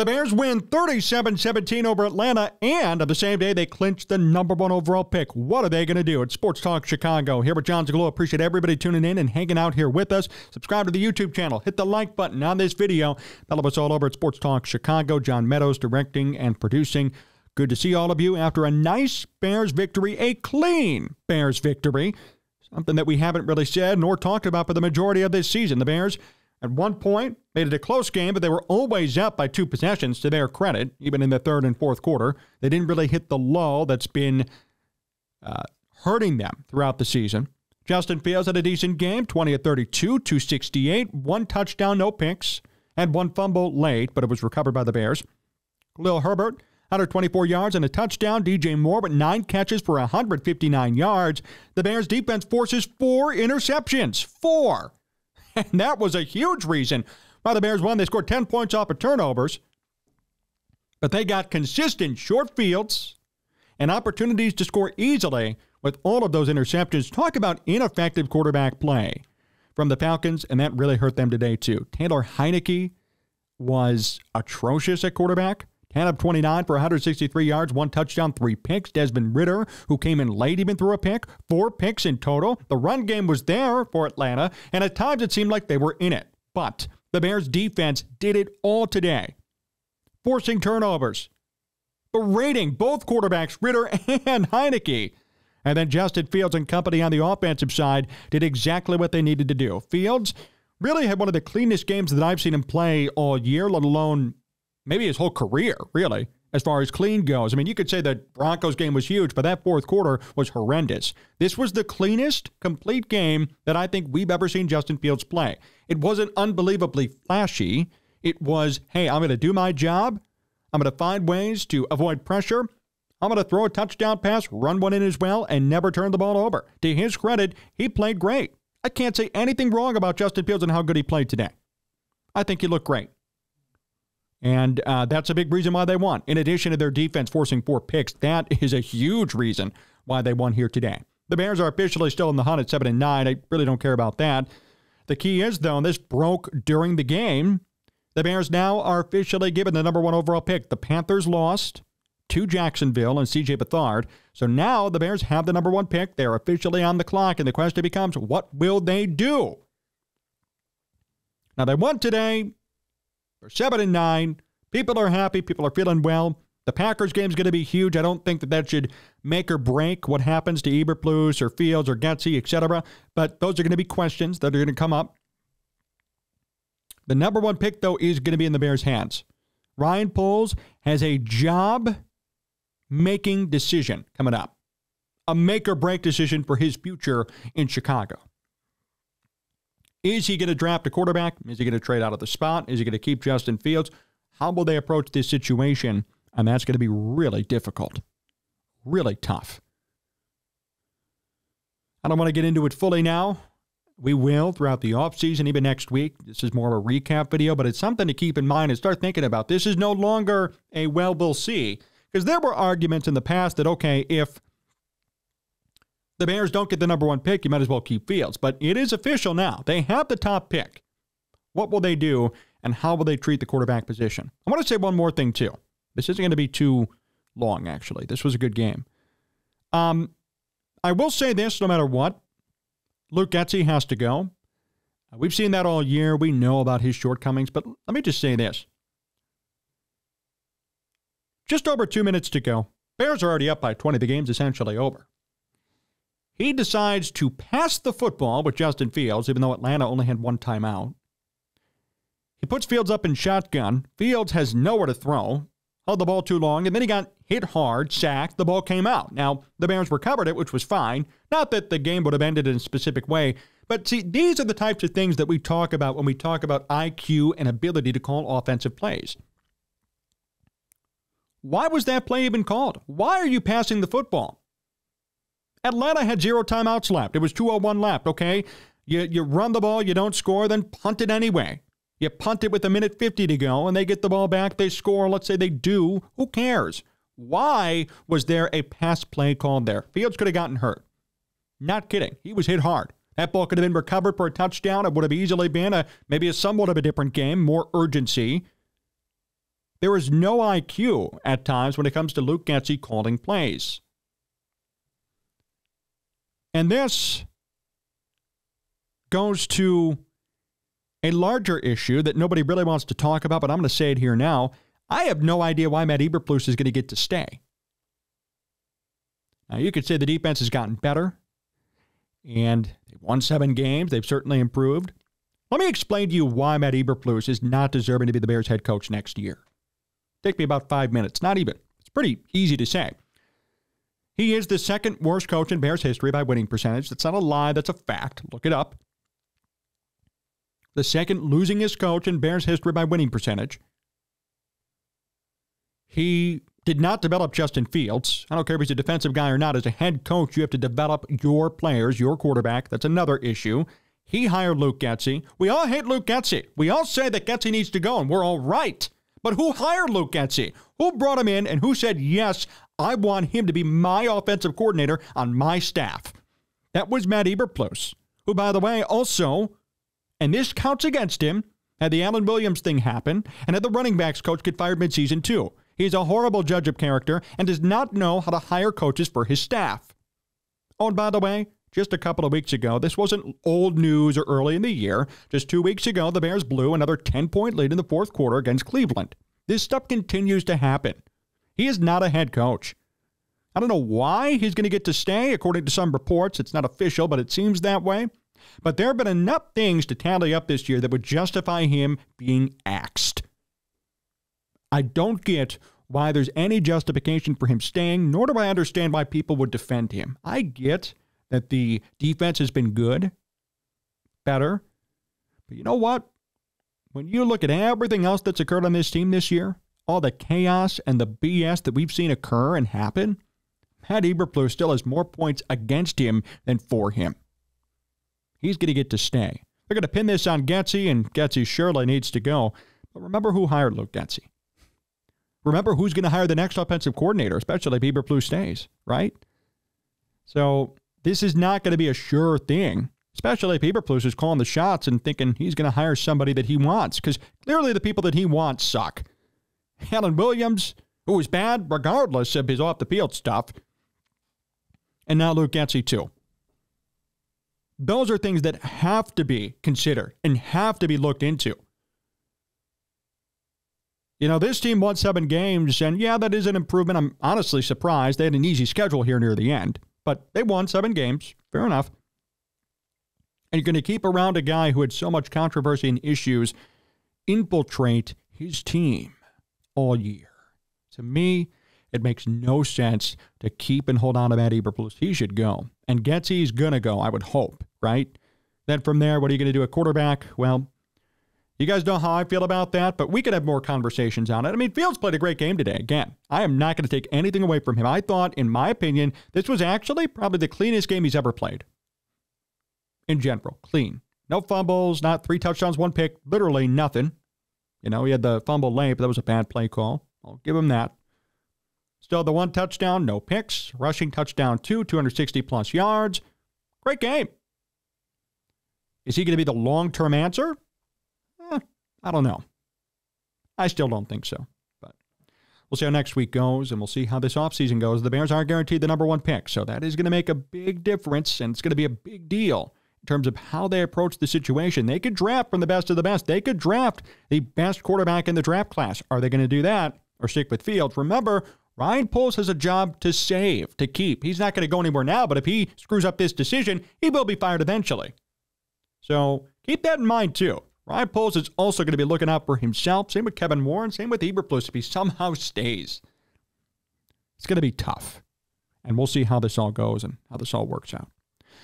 The Bears win 37 17 over Atlanta, and on the same day, they clinched the number one overall pick. What are they going to do? It's Sports Talk Chicago. Here with Jon Zaghloul. Appreciate everybody tuning in and hanging out here with us. Subscribe to the YouTube channel. Hit the like button on this video. Follow us all over at Sports Talk Chicago. John Meadows directing and producing. Good to see all of you after a nice Bears victory, a clean Bears victory. Something that we haven't really said nor talked about for the majority of this season. The Bears at one point, made it a close game, but they were always up by two possessions to their credit, even in the third and fourth quarter. They didn't really hit the lull that's been uh, hurting them throughout the season. Justin Fields had a decent game 20 at 32, 268, one touchdown, no picks, and one fumble late, but it was recovered by the Bears. Lil Herbert, 124 yards and a touchdown. DJ Moore with nine catches for 159 yards. The Bears defense forces four interceptions. Four. And that was a huge reason why the Bears won. They scored 10 points off of turnovers, but they got consistent short fields and opportunities to score easily with all of those interceptions. Talk about ineffective quarterback play from the Falcons, and that really hurt them today, too. Taylor Heinicke was atrocious at quarterback. 10 of 29 for 163 yards, one touchdown, three picks. Desmond Ridder, who came in late, even threw a pick, four picks in total. The run game was there for Atlanta, and at times it seemed like they were in it. But the Bears' defense did it all today, forcing turnovers, berating both quarterbacks, Ridder and Heinicke. And then Justin Fields and company on the offensive side did exactly what they needed to do. Fields really had one of the cleanest games that I've seen him play all year, let alone maybe his whole career, really, as far as clean goes. I mean, you could say the Broncos game was huge, but that fourth quarter was horrendous. This was the cleanest, complete game that I think we've ever seen Justin Fields play. It wasn't unbelievably flashy. It was, hey, I'm going to do my job. I'm going to find ways to avoid pressure. I'm going to throw a touchdown pass, run one in as well, and never turn the ball over. To his credit, he played great. I can't say anything wrong about Justin Fields and how good he played today. I think he looked great. And uh, that's a big reason why they won. In addition to their defense forcing four picks, that is a huge reason why they won here today. The Bears are officially still in the hunt at 7 and 9. I really don't care about that. The key is, though, this broke during the game. The Bears now are officially given the number one overall pick. The Panthers lost to Jacksonville and CJ Beathard. So now the Bears have the number one pick. They're officially on the clock, and the question becomes what will they do? Now, they won today. They're seven and nine. People are happy. People are feeling well. The Packers game is going to be huge. I don't think that that should make or break what happens to Eberflus or Fields or Getsy, etc. But those are going to be questions that are going to come up. The number one pick, though, is going to be in the Bears' hands. Ryan Poles has a job making decision coming up, a make or break decision for his future in Chicago. Is he going to draft a quarterback? Is he going to trade out of the spot? Is he going to keep Justin Fields? How will they approach this situation? And that's going to be really difficult, really tough. I don't want to get into it fully now. We will throughout the offseason, even next week. This is more of a recap video, but it's something to keep in mind and start thinking about. This is no longer a well, we'll see. Because there were arguments in the past that, okay, if the Bears don't get the number one pick, you might as well keep Fields. But it is official now. They have the top pick. What will they do, and how will they treat the quarterback position? I want to say one more thing, too. This isn't going to be too long, actually. This was a good game. Um, I will say this no matter what, Luke Getsy has to go. We've seen that all year. We know about his shortcomings, but let me just say this. Just over two minutes to go. Bears are already up by 20. The game's essentially over. He decides to pass the football with Justin Fields, even though Atlanta only had one timeout. He puts Fields up in shotgun. Fields has nowhere to throw, held the ball too long, and then he got hit hard, sacked. The ball came out. Now, the Bears recovered it, which was fine. Not that the game would have ended in a specific way, but see, these are the types of things that we talk about when we talk about IQ and ability to call offensive plays. Why was that play even called? Why are you passing the football? Atlanta had zero timeouts left. It was 201 left, okay? You, you run the ball, you don't score, then punt it anyway. You punt it with a minute 50 to go, and they get the ball back, they score. Let's say they do. Who cares? Why was there a pass play called there? Fields could have gotten hurt. Not kidding. He was hit hard. That ball could have been recovered for a touchdown. It would have easily been a maybe a somewhat of a different game, more urgency. There is no IQ at times when it comes to Luke Getsy calling plays. And this goes to a larger issue that nobody really wants to talk about, but I'm going to say it here now. I have no idea why Matt Eberflus is going to get to stay. Now, you could say the defense has gotten better, and they've won seven games. They've certainly improved. Let me explain to you why Matt Eberflus is not deserving to be the Bears head coach next year. Take me about five minutes, not even. It's pretty easy to say. He is the second worst coach in Bears history by winning percentage. That's not a lie, that's a fact. Look it up. The second losingest coach in Bears history by winning percentage. He did not develop Justin Fields. I don't care if he's a defensive guy or not. As a head coach, you have to develop your players, your quarterback. That's another issue. He hired Luke Getsy. We all hate Luke Getsy. We all say that Getsy needs to go, and we're all right. But who hired Luke Getsy? Who brought him in and who said, yes, I want him to be my offensive coordinator on my staff? That was Matt Eberflus, who, by the way, also, and this counts against him, had the Alan Williams thing happen and had the running backs coach get fired midseason too. He's a horrible judge of character and does not know how to hire coaches for his staff. Oh, and by the way, just a couple of weeks ago, this wasn't old news or early in the year. Just two weeks ago, the Bears blew another 10 point lead in the fourth quarter against Cleveland. This stuff continues to happen. He is not a head coach. I don't know why he's going to get to stay. According to some reports, it's not official, but it seems that way. But there have been enough things to tally up this year that would justify him being axed. I don't get why there's any justification for him staying, nor do I understand why people would defend him. I get that the defense has been good, better. But you know what? When you look at everything else that's occurred on this team this year, all the chaos and the BS that we've seen occur and happen, Matt Eberflus still has more points against him than for him. He's going to get to stay. They're going to pin this on Getsy, and Getsy surely needs to go. But remember who hired Luke Getsy. Remember who's going to hire the next offensive coordinator, especially if Eberflus stays, right? So this is not going to be a sure thing, especially if Eberflus is calling the shots and thinking he's going to hire somebody that he wants, because clearly the people that he wants suck. Alan Williams, who was bad regardless of his off the field stuff, and now Luke Getsy too. Those are things that have to be considered and have to be looked into. You know, this team won seven games, and yeah, that is an improvement. I'm honestly surprised. They had an easy schedule here near the end, but they won seven games. Fair enough. And you're going to keep around a guy who had so much controversy and issues infiltrate his team all year. To me, it makes no sense to keep and hold on to Matt Eberflus. He should go. And Getsy's going to go, I would hope, right? Then from there, what are you going to do at quarterback? Well, you guys know how I feel about that, but we could have more conversations on it. I mean, Fields played a great game today. Again, I am not going to take anything away from him. I thought, in my opinion, this was actually probably the cleanest game he's ever played. In general, clean. No fumbles, not three touchdowns, one pick, literally nothing. You know, he had the fumble late, but that was a bad play call. I'll give him that. Still the one touchdown, no picks, rushing touchdown two, 260 plus yards. Great game. Is he going to be the long term answer? Eh, I don't know. I still don't think so. But we'll see how next week goes, and we'll see how this offseason goes. The Bears aren't guaranteed the number one pick, so that is going to make a big difference, and it's going to be a big deal in terms of how they approach the situation. They could draft from the best of the best. They could draft the best quarterback in the draft class. Are they going to do that or stick with Fields? Remember, Ryan Poles has a job to save, to keep. He's not going to go anywhere now, but if he screws up this decision, he will be fired eventually. So keep that in mind, too. Ryan Poles is also going to be looking out for himself. Same with Kevin Warren. Same with Eberflus if he somehow stays. It's going to be tough. And we'll see how this all goes and how this all works out.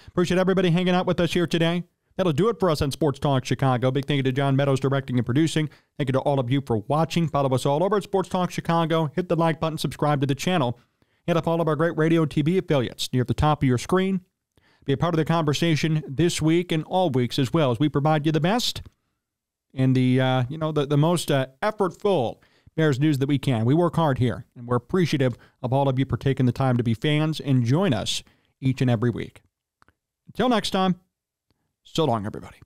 Appreciate everybody hanging out with us here today. That'll do it for us on Sports Talk Chicago. Big thank you to John Meadows directing and producing. Thank you to all of you for watching. Follow us all over at Sports Talk Chicago. Hit the like button, subscribe to the channel. Hit up all of our great radio and TV affiliates near the top of your screen. Be a part of the conversation this week and all weeks as well as we provide you the best and the uh, you know the the most uh, effortful Bears news that we can. We work hard here, and we're appreciative of all of you for taking the time to be fans and join us each and every week. Until next time, so long, everybody.